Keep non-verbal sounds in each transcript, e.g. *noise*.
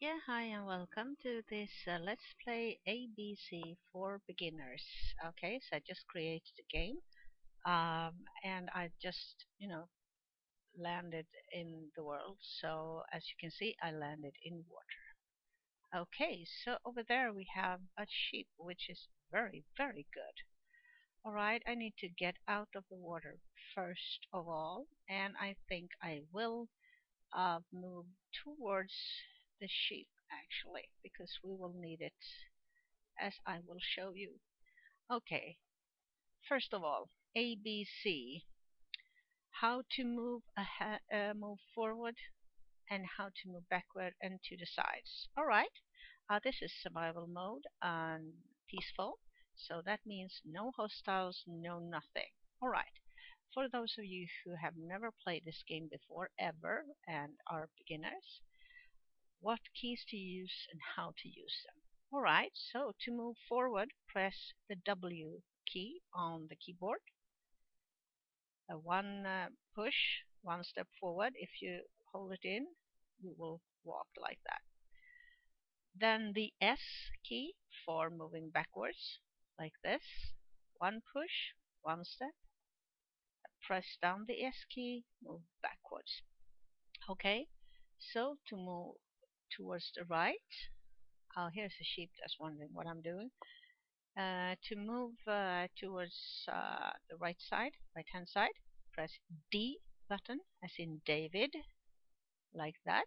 Yeah, hi and welcome to this uh, Let's Play ABC for Beginners. Okay, so I just created a game um, and I just, you know, landed in the world. So as you can see, I landed in water. Okay, so over there we have a sheep, which is very, very good. All right, I need to get out of the water first of all, and I think I will uh, move towards the sheep actually because we will need it as I will show you. Okay, first of all, ABC, how to move ahead, uh, move forward and how to move backward and to the sides. All right, uh, this is survival mode and peaceful, so that means no hostiles, no nothing. All right. For those of you who have never played this game before ever and are beginners, what keys to use and how to use them. Alright, so to move forward, press the W key on the keyboard. A one uh, push, one step forward. If you hold it in, you will walk like that. Then the S key for moving backwards, like this. One push, one step. Press down the S key, move backwards. Okay, so to move towards the right. Oh, here's a sheep that's wondering what I'm doing. Uh, to move uh, towards uh, the right side, right hand side, press D button, as in David, like that.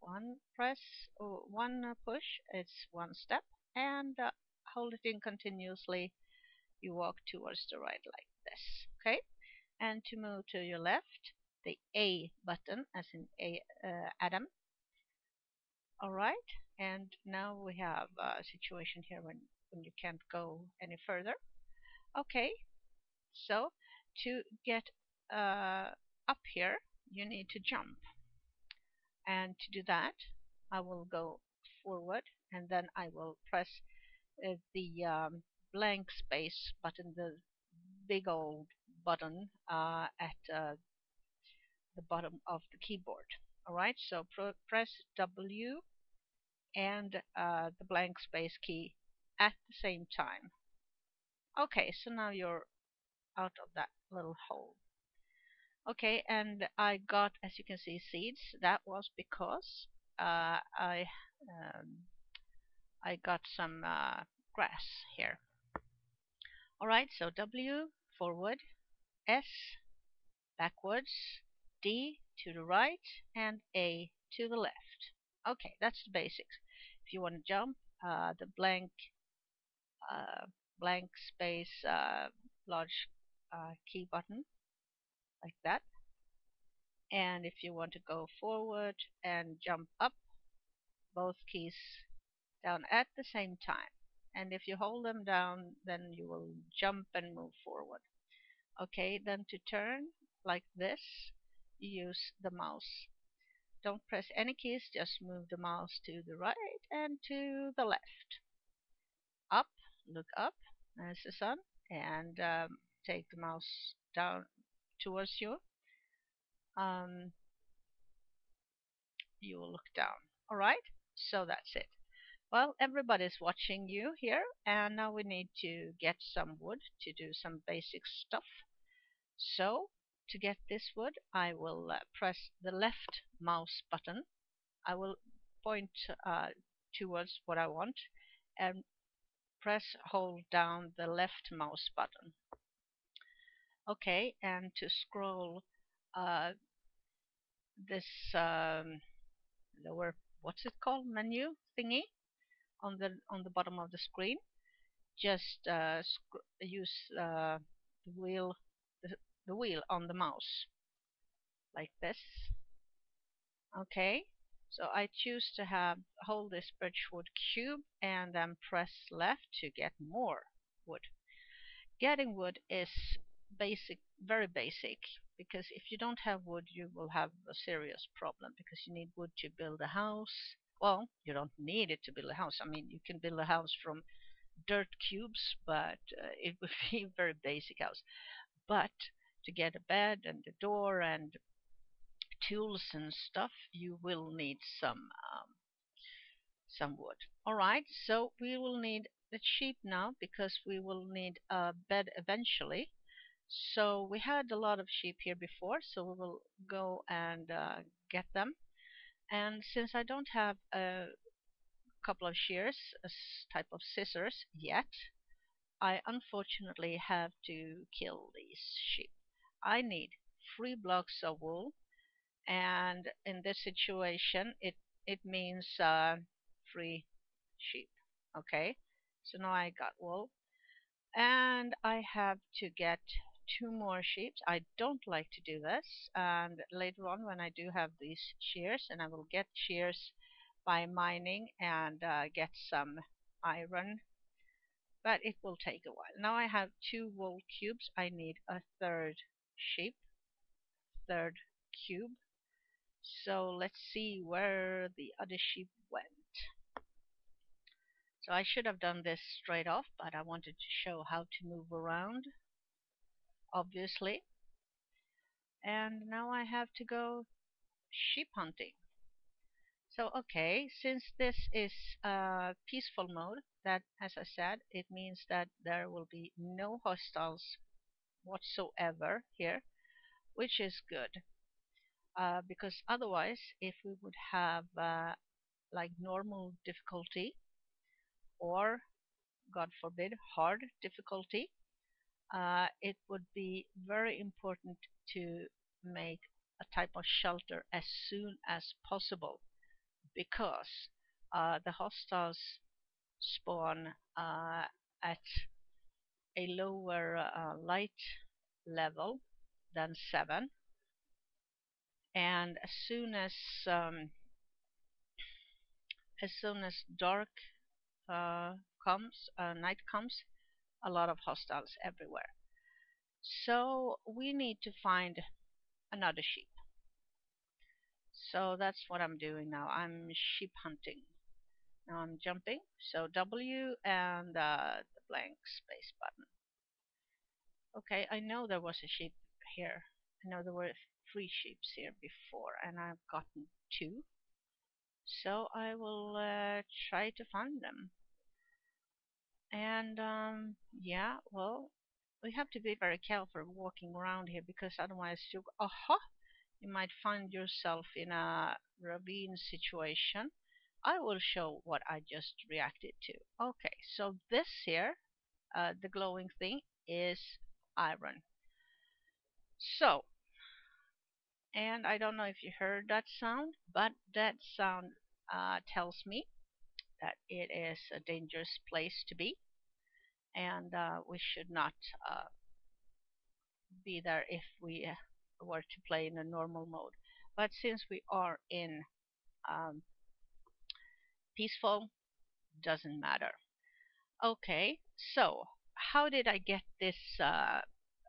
One press, or one push, it's one step, and uh, hold it in continuously. You walk towards the right like this. Okay, and to move to your left, the A button, as in A, uh, Adam, all right, and now we have a situation here when, when you can't go any further. Okay, so to get uh, up here, you need to jump. And to do that, I will go forward and then I will press uh, the um, blank space button, the big old button uh, at uh, the bottom of the keyboard. Alright, so press W and uh, the blank space key at the same time. Okay, so now you're out of that little hole. Okay, and I got, as you can see, seeds. That was because uh, I um, I got some uh, grass here. All right, so W forward, S backwards, D to the right, and A to the left. Okay, that's the basics. If you want to jump, uh, the blank uh, blank space uh, large uh, key button like that. And if you want to go forward and jump up, both keys down at the same time. And if you hold them down, then you will jump and move forward. Okay, then to turn like this, use the mouse. Don't press any keys, just move the mouse to the right and to the left. Up, look up, there's the sun, and um, take the mouse down towards you. Um, you will look down. Alright, so that's it. Well, everybody's watching you here, and now we need to get some wood to do some basic stuff. So, to get this wood, I will uh, press the left mouse button. I will point uh, towards what I want and press hold down the left mouse button. Okay, and to scroll uh, this um, lower, what's it called, menu thingy on the on the bottom of the screen, just uh, use uh, the wheel the wheel on the mouse like this. Okay, so I choose to have hold this birchwood cube and then press left to get more wood. Getting wood is basic, very basic, because if you don't have wood, you will have a serious problem because you need wood to build a house. Well, you don't need it to build a house. I mean, you can build a house from dirt cubes, but uh, it would *laughs* be a very basic house. But to get a bed and a door and tools and stuff, you will need some um, some wood. Alright, so we will need the sheep now because we will need a bed eventually. So we had a lot of sheep here before, so we will go and uh, get them. And since I don't have a couple of shears, a type of scissors yet, I unfortunately have to kill these sheep. I need three blocks of wool. And in this situation it it means uh, three sheep okay? So now I got wool. And I have to get two more sheep. I don't like to do this. And later on when I do have these shears and I will get shears by mining and uh, get some iron. But it will take a while. Now I have two wool cubes. I need a third sheep third cube so let's see where the other sheep went. So I should have done this straight off, but I wanted to show how to move around, obviously. And now I have to go sheep hunting. So okay, since this is peaceful mode, that as I said, it means that there will be no hostiles whatsoever here, which is good. Uh, because otherwise if we would have uh, like normal difficulty or God forbid hard difficulty uh, it would be very important to make a type of shelter as soon as possible because uh, the hostiles spawn uh, at a lower uh, light level than 7 and as soon as um, as soon as dark uh, comes, uh, night comes, a lot of hostiles everywhere. So we need to find another sheep. So that's what I'm doing now. I'm sheep hunting. Now I'm jumping. So W and uh, blank space button. Okay, I know there was a sheep here. I know there were three sheeps here before and I've gotten two. So I will uh, try to find them. And um, yeah, well, we have to be very careful walking around here because otherwise you, aha, you might find yourself in a ravine situation. I will show what I just reacted to. Okay, so this here, uh, the glowing thing, is iron. So and I don't know if you heard that sound but that sound uh, tells me that it is a dangerous place to be and uh, we should not uh, be there if we uh, were to play in a normal mode but since we are in um, peaceful? Doesn't matter. Okay so how did I get this uh,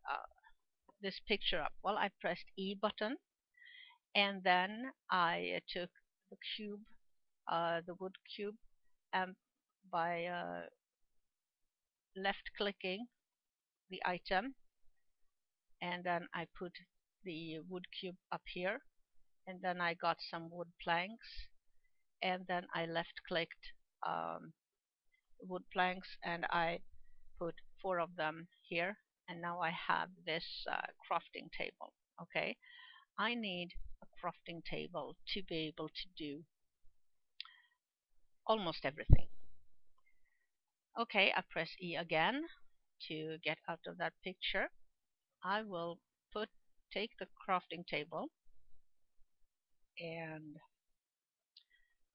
uh, this picture up? Well I pressed E button and then I took the cube, uh, the wood cube, and by uh, left clicking the item and then I put the wood cube up here and then I got some wood planks and then I left clicked um, wood planks and I put four of them here and now I have this uh, crafting table okay I need a crafting table to be able to do almost everything. Okay, I press E again to get out of that picture. I will put take the crafting table and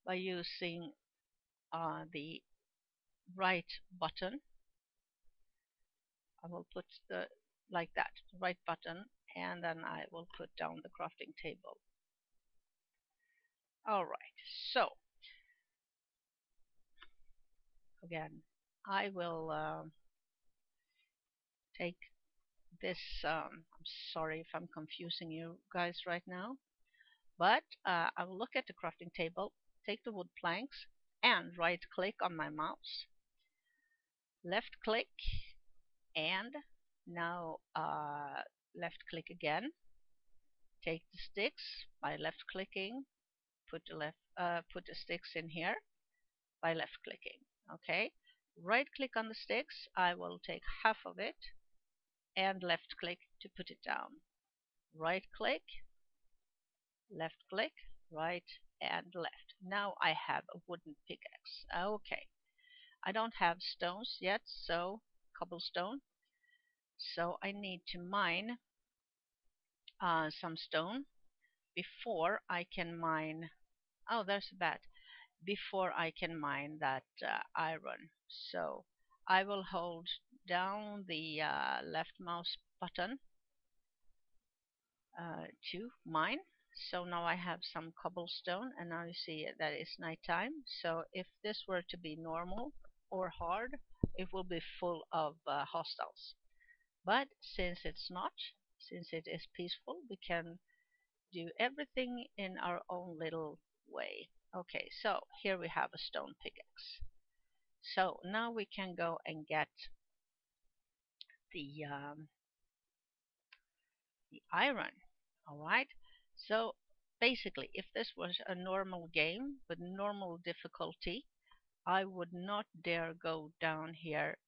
by using uh, the right button I will put the like that right button and then I will put down the crafting table all right, so again, I will uh, take this. Um, I'm sorry if I'm confusing you guys right now, but uh, I will look at the crafting table, take the wood planks, and right click on my mouse, left click, and now uh, left click again. Take the sticks by left clicking put the left uh, put the sticks in here by left clicking. Okay, right click on the sticks. I will take half of it and left click to put it down. Right click, left click, right and left. Now I have a wooden pickaxe. Okay, I don't have stones yet, so cobblestone. So I need to mine uh, some stone before I can mine. Oh, there's a bat. Before I can mine that uh, iron. So I will hold down the uh, left mouse button uh, to mine. So now I have some cobblestone and now you see that it's nighttime. So if this were to be normal or hard, it will be full of uh, hostiles. But since it's not, since it is peaceful, we can do everything in our own little way. Okay, so here we have a stone pickaxe. So now we can go and get the um, the iron. All right. So basically, if this was a normal game with normal difficulty, I would not dare go down here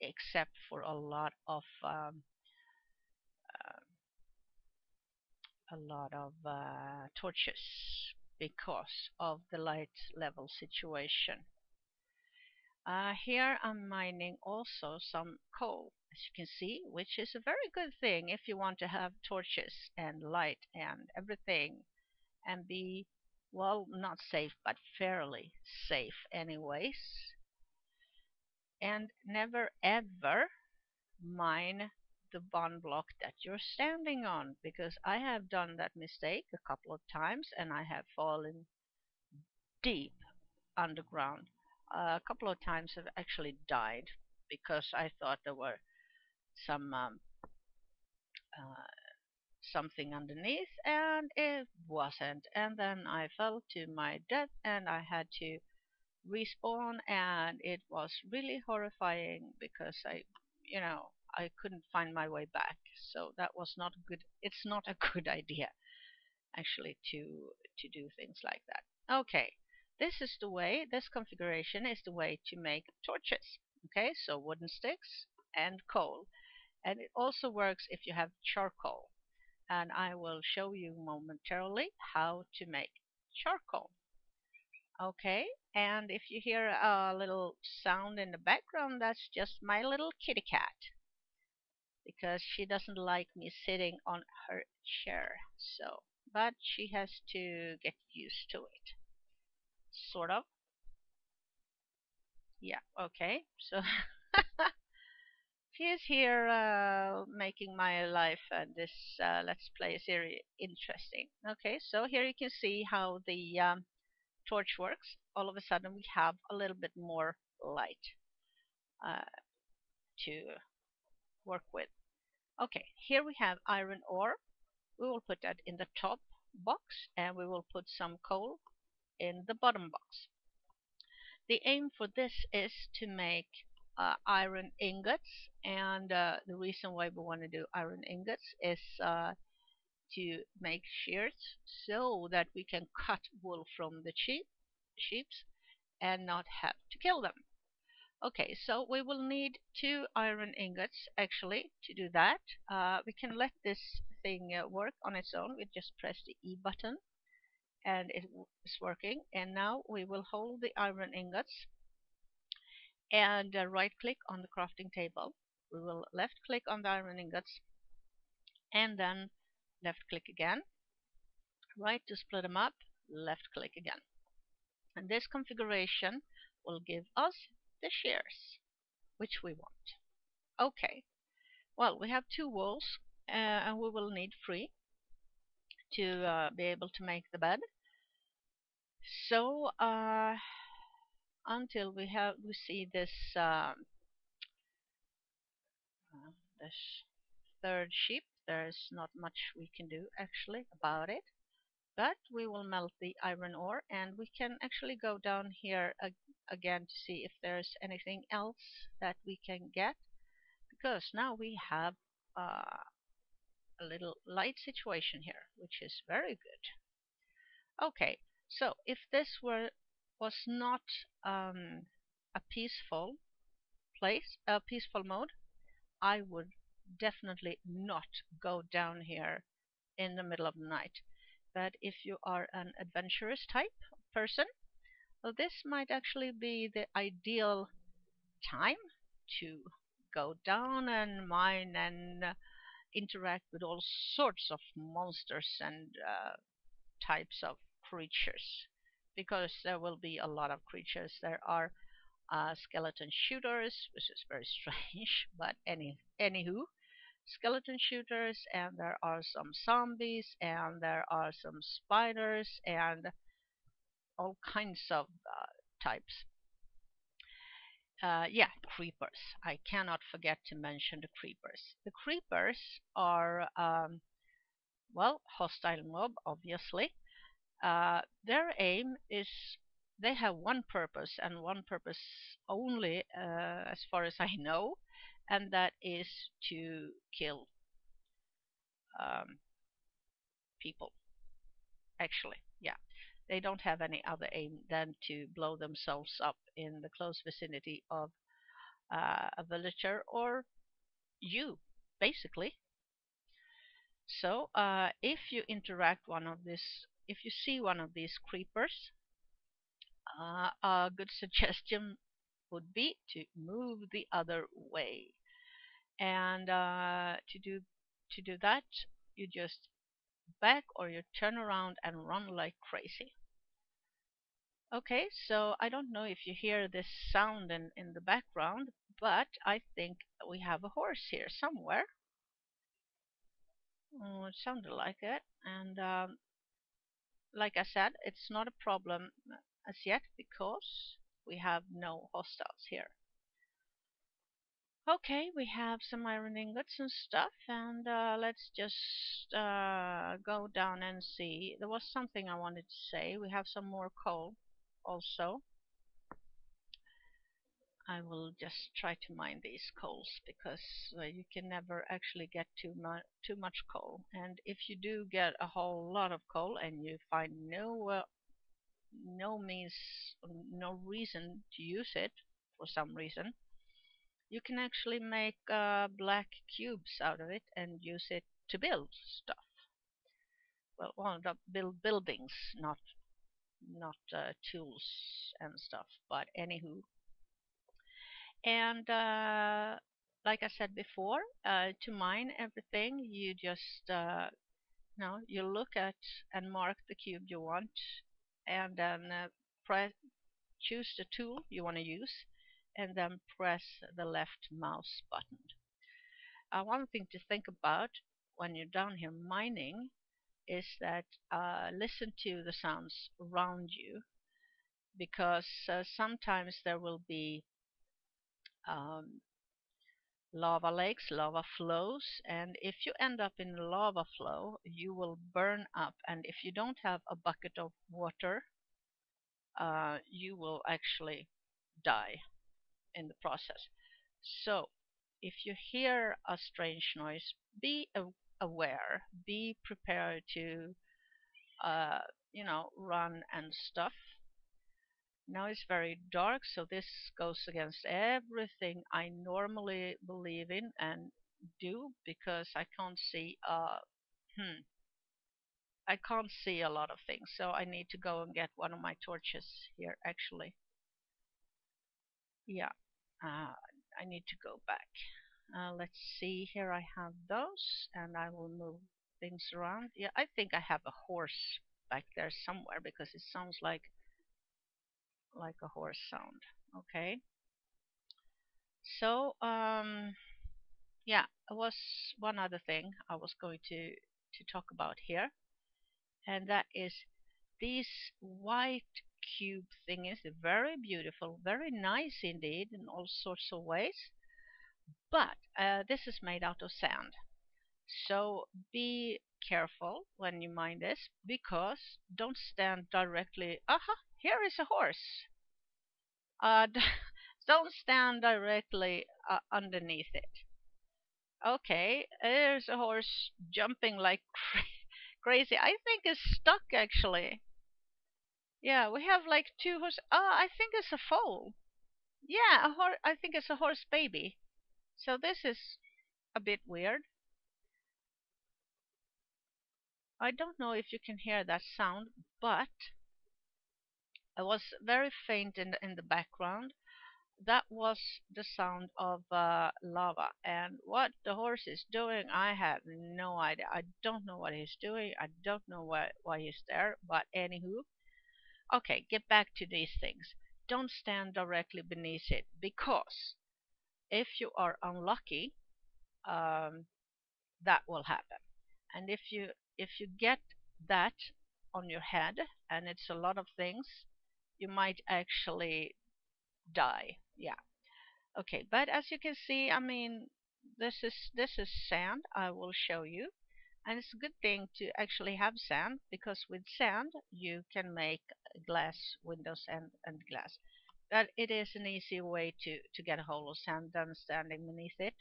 except for a lot of um, uh, a lot of uh, torches because of the light level situation. Uh, here I'm mining also some coal, as you can see, which is a very good thing if you want to have torches and light and everything and be, well, not safe, but fairly safe anyways. And never ever mine the bone block that you're standing on because I have done that mistake a couple of times and I have fallen deep underground a couple of times have actually died because I thought there were some um, uh, something underneath and it wasn't. And then I fell to my death and I had to respawn and it was really horrifying because I you know I couldn't find my way back. So that was not good it's not a *laughs* good idea actually to to do things like that. Okay this is the way, this configuration is the way to make torches. Okay, so wooden sticks and coal. And it also works if you have charcoal. And I will show you momentarily how to make charcoal. Okay, and if you hear a little sound in the background, that's just my little kitty cat. Because she doesn't like me sitting on her chair. So, but she has to get used to it sort of. Yeah, okay. So *laughs* he is here uh, making my life and this uh, Let's Play very interesting. Okay, so here you can see how the um, torch works. All of a sudden we have a little bit more light uh, to work with. Okay, here we have iron ore. We will put that in the top box and we will put some coal in the bottom box. The aim for this is to make uh, iron ingots and uh, the reason why we want to do iron ingots is uh, to make shears so that we can cut wool from the sheep sheeps and not have to kill them. Okay, so we will need two iron ingots actually to do that. Uh, we can let this thing uh, work on its own. We just press the E button and it is working. And now we will hold the iron ingots and uh, right click on the crafting table. We will left click on the iron ingots and then left click again. Right to split them up left click again. And this configuration will give us the shears which we want. Okay. Well we have two walls uh, and we will need three to uh, be able to make the bed. So uh, until we have we see this um, uh, this third sheep, there's not much we can do actually about it. But we will melt the iron ore and we can actually go down here ag again to see if there's anything else that we can get because now we have uh, a little light situation here, which is very good. Okay, so if this were was not um, a peaceful place, a peaceful mode, I would definitely not go down here in the middle of the night. But if you are an adventurous type person, well, this might actually be the ideal time to go down and mine and interact with all sorts of monsters and uh, types of creatures because there will be a lot of creatures. There are uh, skeleton shooters, which is very *laughs* strange, but any anywho, skeleton shooters, and there are some zombies, and there are some spiders, and all kinds of uh, types. Uh, yeah, creepers. I cannot forget to mention the creepers. The creepers are, um, well, hostile mob, obviously. Uh, their aim is they have one purpose and one purpose only, uh, as far as I know, and that is to kill um, people. Actually, yeah. They don't have any other aim than to blow themselves up in the close vicinity of uh, a villager or you, basically. So, uh, if you interact one of this, if you see one of these creepers, uh, a good *laughs* suggestion would be to move the other way. And uh, to do to do that, you just back or you turn around and run like crazy. Okay, so I don't know if you hear this sound in, in the background, but I think we have a horse here somewhere. Oh, it sounded like it. And um, like I said, it's not a problem as yet because we have no hostiles here. Okay, we have some iron ingots and stuff, and uh, let's just uh, go down and see. There was something I wanted to say. We have some more coal also. I will just try to mine these coals because uh, you can never actually get too much too much coal. And if you do get a whole lot of coal and you find no uh, no means no reason to use it for some reason, you can actually make uh, black cubes out of it and use it to build stuff. Well, well, build buildings, not not uh, tools and stuff. But anywho, and uh, like I said before, uh, to mine everything, you just uh, you you look at and mark the cube you want, and then uh, press choose the tool you want to use, and then press the left mouse button. Uh, one thing to think about when you're down here mining is that uh, listen to the sounds around you because uh, sometimes there will be um, lava lakes, lava flows, and if you end up in a lava flow, you will burn up. And if you don't have a bucket of water, uh, you will actually die in the process. So, if you hear a strange noise, be aware, be prepared to, uh, you know, run and stuff. Now it's very dark, so this goes against everything I normally believe in and do because I can't see. Uh, hmm. I can't see a lot of things, so I need to go and get one of my torches here. Actually, yeah, uh, I need to go back. Uh, let's see, here I have those, and I will move things around. Yeah, I think I have a horse back there somewhere because it sounds like like a horse sound. Okay. So, um, yeah, it was one other thing I was going to to talk about here, and that is these white cube thingies. They're very beautiful, very nice indeed in all sorts of ways. But uh, this is made out of sand. So be careful when you mine this because don't stand directly. Aha, here is a horse. Uh, *laughs* don't stand directly uh, underneath it. Okay, there's a horse jumping like *laughs* cra crazy. I think it's stuck actually. Yeah, we have like two horse. Oh, I think it's a foal. Yeah, a. I think it's a horse baby. So this is a bit weird. I don't know if you can hear that sound, but it was very faint in the, in the background. That was the sound of uh, lava. And what the horse is doing, I have no idea. I don't know what he's doing. I don't know why, why he's there. But anywho, okay, get back to these things. Don't stand directly beneath it because if you are unlucky, um, that will happen. And if you if you get that on your head, and it's a lot of things, you might actually die. Yeah. Okay, but as you can see, I mean, this is this is sand. I will show you. And it's a good thing to actually have sand because with sand you can make glass windows and, and glass. But it is an easy way to, to get a hold of sand than standing beneath it.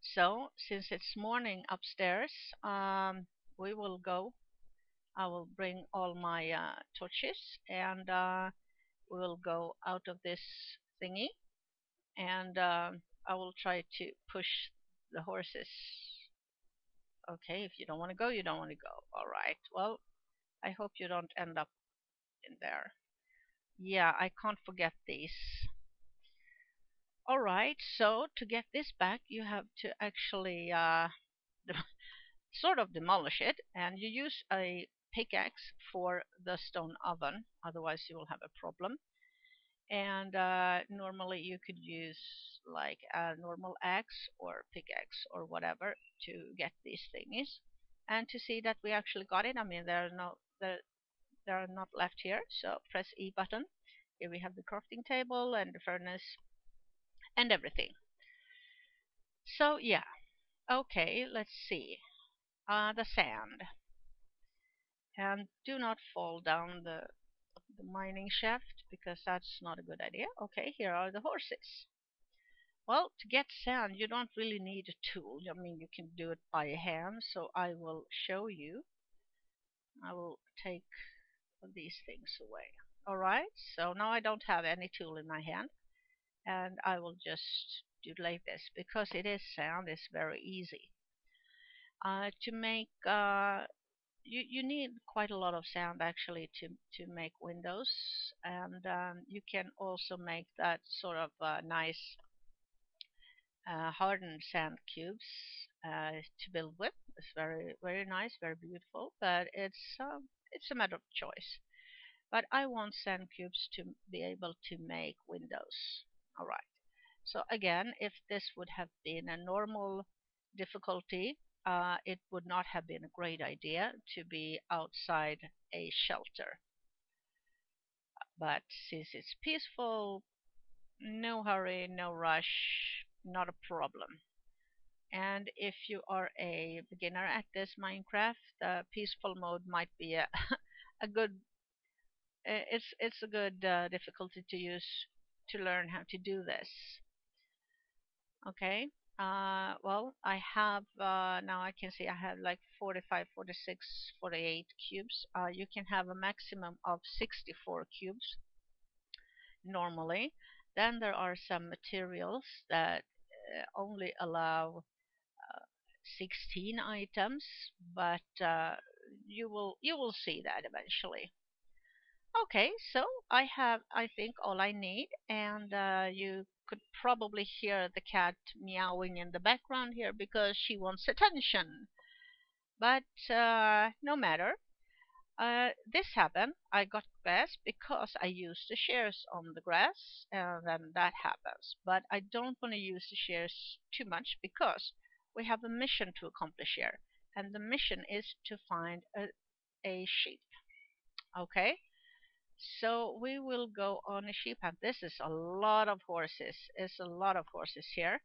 So since it's morning upstairs, um, we will go. I will bring all my uh, torches and uh, we will go out of this thingy and uh, I will try to push the horses Okay, if you don't want to go, you don't want to go. All right. Well, I hope you don't end up in there. Yeah, I can't forget these. All right. So to get this back, you have to actually uh, *laughs* sort of demolish it, and you use a pickaxe for the stone oven. Otherwise, you will have a problem. And uh, normally, you could use like a normal axe or pickaxe or whatever to get these thingies and to see that we actually got it. I mean there are no there, there are not left here so press E button. Here we have the crafting table and the furnace and everything. So yeah. Okay let's see. Uh, the sand. And do not fall down the the mining shaft because that's not a good idea okay here are the horses well, to get sand, you don't really need a tool. I mean, you can do it by hand, so I will show you. I will take these things away. Alright, so now I don't have any tool in my hand, and I will just do like this, because it is sand, it's very easy. Uh, to make, uh, you, you need quite a lot of sand actually to, to make windows, and um, you can also make that sort of uh, nice uh, hardened sand cubes uh, to build with. It's very very nice, very beautiful, but it's um, it's a matter of choice. But I want sand cubes to be able to make windows. All right. So again, if this would have been a normal difficulty, uh, it would not have been a great idea to be outside a shelter. But since it's peaceful, no hurry, no rush, not a problem. And if you are a beginner at this Minecraft, uh, peaceful mode might be a, *laughs* a good it's it's a good uh, difficulty to use to learn how to do this. Okay. Uh, well, I have uh, now I can see I have like 45, 46, 48 cubes. Uh, you can have a maximum of 64 cubes normally. Then there are some materials that uh, only allow uh, 16 items, but uh, you will you will see that eventually. Okay, so I have I think all I need, and you could probably hear the cat meowing in the background here because she wants attention. But uh, no matter. Uh, this happened. I got grass because I used the shears on the grass, and then that happens. But I don't want to use the shears too much because we have a mission to accomplish here, and the mission is to find a, a sheep. Okay, so we will go on a sheep hunt. This is a lot of horses. It's a lot of horses here.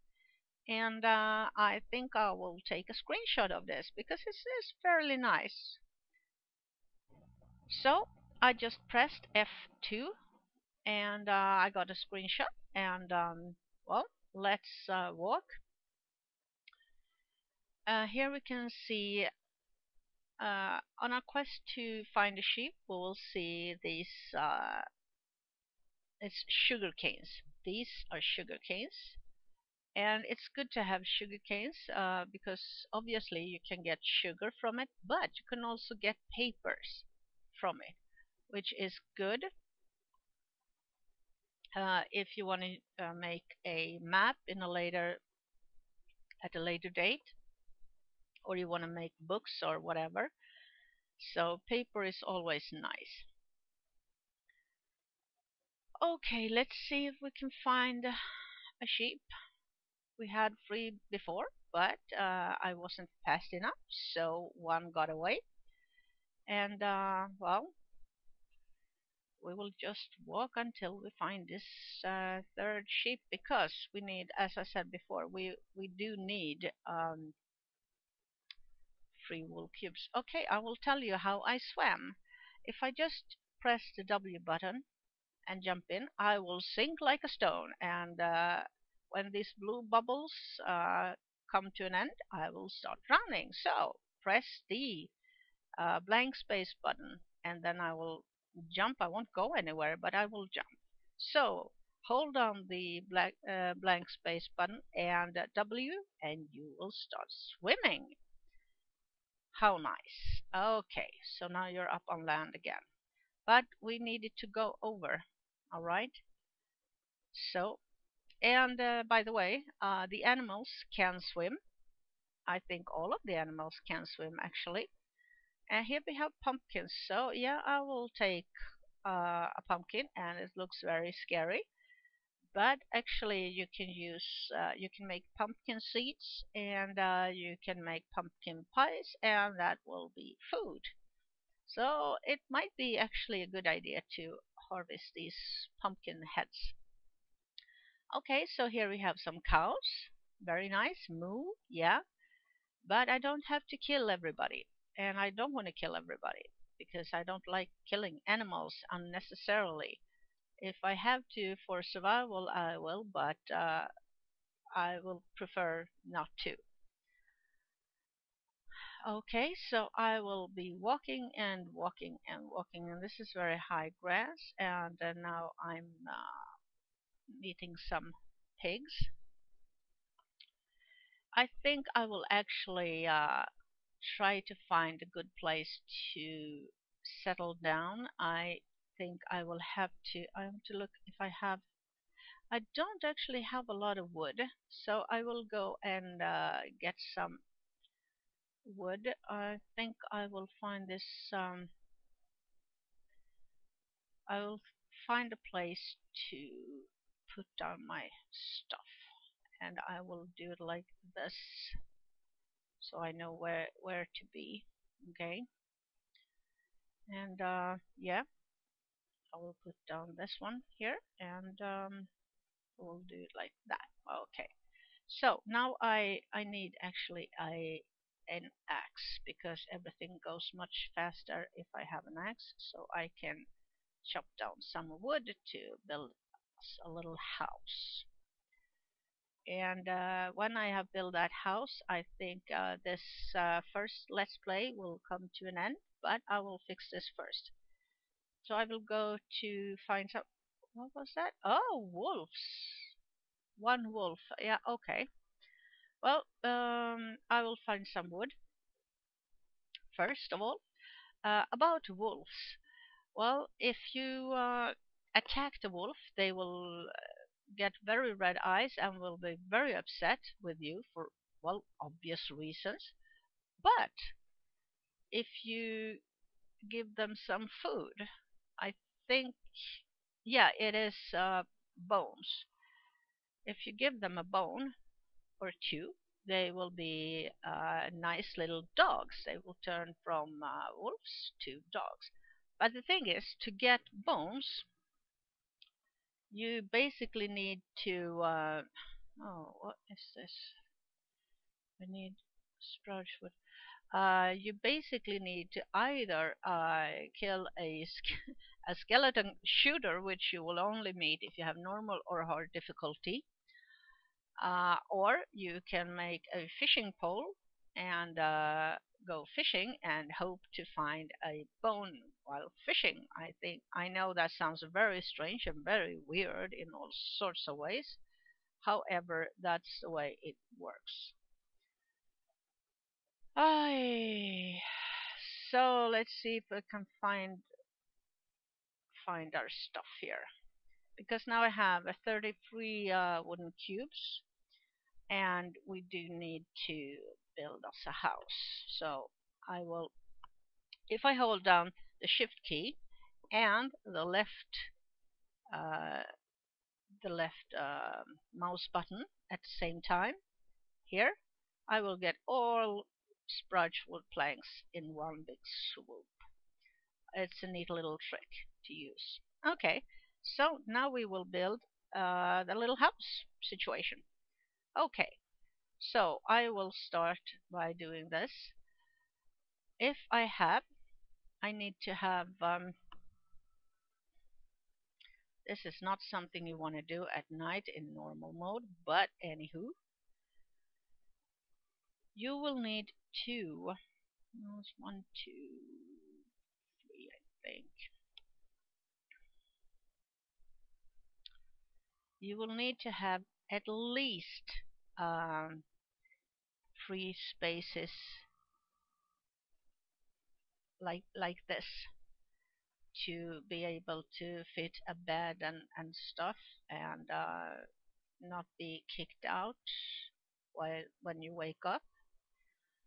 And uh, I think I will take a screenshot of this because is fairly nice. So I just pressed F2 and uh, I got a screenshot and um, well let's uh, walk. Uh, here we can see uh, on our quest to find a sheep, we will see these. Uh, it's sugar canes. These are sugar canes, and it's good to have sugar canes uh, because obviously you can get sugar from it, but you can also get papers from it, which is good uh, if you want to uh, make a map in a later at a later date or you want to make books or whatever. So paper is always nice. Okay let's see if we can find a sheep. We had three before but uh, I wasn't fast enough so one got away. And uh, well we will just walk until we find this uh, third sheep because we need as I said before we we do need um, free wool cubes okay I will tell you how I swam if I just press the W button and jump in I will sink like a stone and uh, when these blue bubbles uh, come to an end I will start drowning so press the uh, blank space button and then I will jump. I won't go anywhere, but I will jump. So hold down the uh, blank space button and W and you will start swimming. How nice. Okay, so now you're up on land again. But we needed to go over, alright? So, and uh, by the way, uh, the animals can swim. I think all of the animals can swim actually. And here we have pumpkins. So yeah, I will take uh, a pumpkin and it looks very scary. But actually you can use, uh, you can make pumpkin seeds and uh, you can make pumpkin pies and that will be food. So it might be actually a good idea to harvest these pumpkin heads. Okay, so here we have some cows. Very nice. Moo, yeah. But I don't have to kill everybody and I don't want to kill everybody because I don't like killing animals unnecessarily. If I have to for survival, I will, but uh, I will prefer not to. Okay, so I will be walking and walking and walking, and this is very high grass, and uh, now I'm uh, meeting some pigs. I think I will actually uh, try to find a good place to settle down. I think I will have to I have to look if I have I don't actually have a lot of wood so I will go and uh, get some wood. I think I will find this um, I will find a place to put down my stuff and I will do it like this so I know where where to be okay? And uh, yeah I will put down this one here and um, we'll do it like that. Okay. So now I I need actually a an axe because everything goes much faster if I have an axe. So I can chop down some wood to build a little house. And uh, when I have built that house I think uh, this uh, first let's play will come to an end but I will fix this first so I will go to find some what was that? Oh wolves. One wolf. Yeah okay. Well um, I will find some wood first of all. Uh, about wolves. Well if you uh, attack the wolf they will get very red eyes and will be very upset with you for, well, obvious reasons. But if you give them some food, think, yeah, it is uh, bones. If you give them a bone or two, they will be uh, nice little dogs. They will turn from uh, wolves to dogs. But the thing is, to get bones, you basically need to uh, oh what is this I need spruce wood uh, you basically need to either uh, kill a, *laughs* a skeleton shooter which you will only meet if you have normal or hard difficulty uh, or you can make a fishing pole and uh, go fishing and hope to find a bone while fishing. I think I know that sounds very strange and very weird in all sorts of ways. However, that's the way it works. So let's see if we can find find our stuff here. Because now I have a 33 uh, wooden cubes and we do need to build us a house. So I will if I hold down the shift key and the left uh, the left uh, mouse button at the same time here I will get all spruce wood planks in one big swoop. It's a neat little trick to use. Okay so now we will build uh, the little house situation. Okay so I will start by doing this. If I have I need to have um, this is not something you want to do at night in normal mode but anywho you will need two one two three I think you will need to have at least um, three spaces like like this to be able to fit a bed and, and stuff and uh, not be kicked out while when you wake up.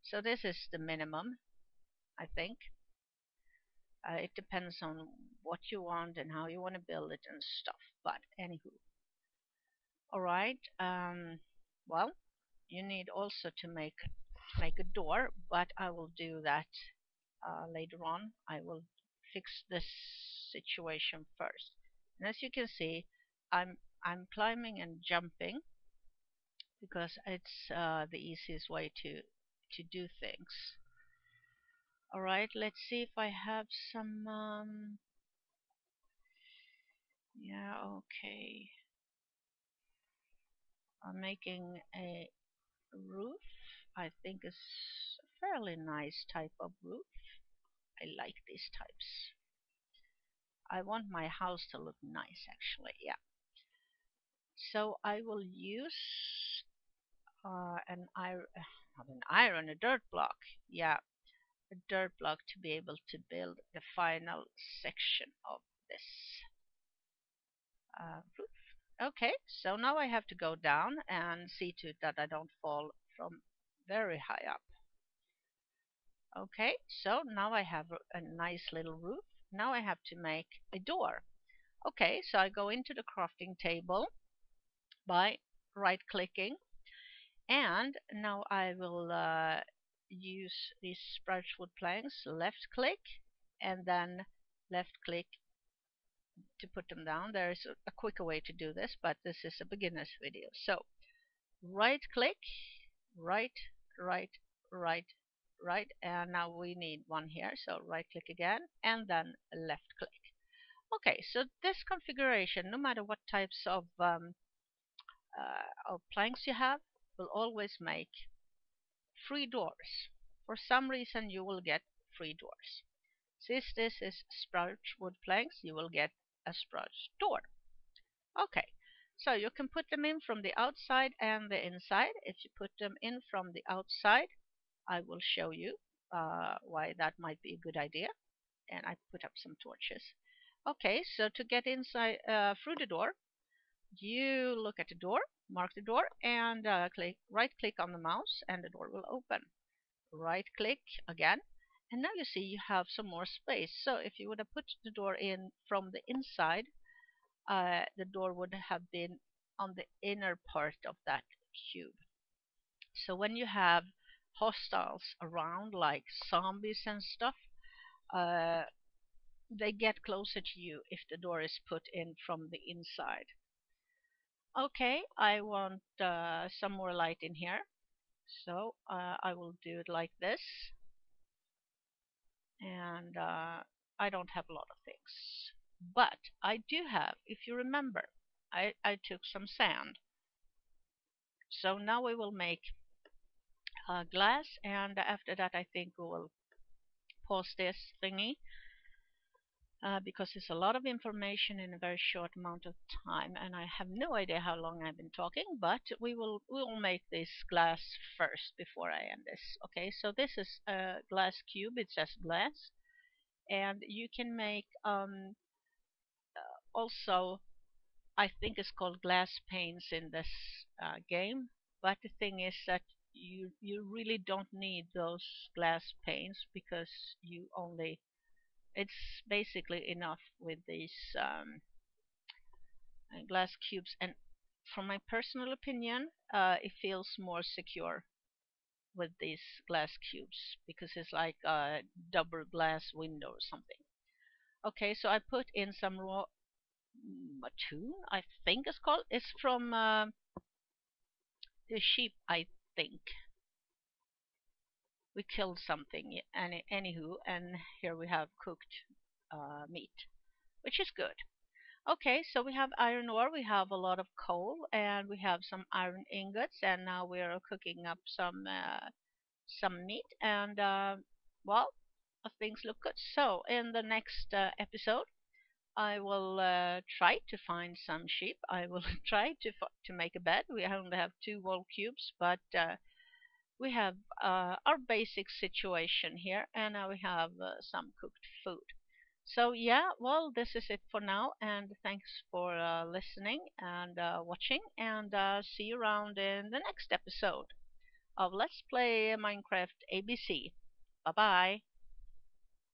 So this is the minimum I think. Uh, it depends on what you want and how you want to build it and stuff but anywho alright um, well you need also to make make a door but I will do that uh, later on. I will fix this situation first. And as you can see I'm I'm climbing and jumping because it's uh, the easiest way to to do things. Alright let's see if I have some um, yeah okay I'm making a roof. I think it's a fairly nice type of roof. I like these types. I want my house to look nice actually yeah. So I will use uh, an iron *sighs* not an iron a dirt block yeah. A dirt block to be able to build the final section of this uh, roof Okay, so now I have to go down and see to it that I don't fall from very high up. Okay, so now I have a nice little roof. Now I have to make a door. Okay, so I go into the crafting table by right clicking and now I will uh, use these spruce wood planks, left click and then left click to put them down. There is a quicker way to do this, but this is a beginner's video. So right click, right, right, right, right, and now we need one here. So right click again, and then left click. Okay, so this configuration, no matter what types of, um, uh, of planks you have, will always make three doors. For some reason, you will get three doors. Since this is spruce wood planks, you will get a spruce door. Okay, so you can put them in from the outside and the inside. If you put them in from the outside, I will show you uh, why that might be a good idea. And I put up some torches. Okay, so to get inside uh, through the door, you look at the door, mark the door, and uh, click right click on the mouse, and the door will open. Right click again, and now you see you have some more space. So if you would have put the door in from the inside, uh, the door would have been on the inner part of that cube. So when you have hostiles around like zombies and stuff, uh, they get closer to you if the door is put in from the inside. Okay, I want uh, some more light in here. So uh, I will do it like this and uh, I don't have a lot of things. But I do have, if you remember, I, I took some sand. So now we will make uh, glass, and after that, I think we will pause this thingy uh, because it's a lot of information in a very short amount of time, and I have no idea how long I've been talking. But we will we will make this glass first before I end this. Okay, so this is a glass cube. It says glass, and you can make um, uh, also. I think it's called glass panes in this uh, game. But the thing is that you you really don't need those glass panes because you only it's basically enough with these um, uh, glass cubes. And from my personal opinion uh, it feels more secure with these glass cubes because it's like a double glass window or something. Okay so I put in some raw mattoon I think it's called. It's from uh, the sheep I think we killed something any anywho and here we have cooked uh, meat which is good okay so we have iron ore we have a lot of coal and we have some iron ingots and now we are cooking up some uh, some meat and uh, well things look good so in the next uh, episode I will uh, try to find some sheep. I will *laughs* try to to make a bed. We only have two wall cubes, but uh, we have uh, our basic situation here and now we have uh, some cooked food. So yeah well this is it for now and thanks for uh, listening and uh, watching and uh, see you around in the next episode of let's play minecraft abc bye bye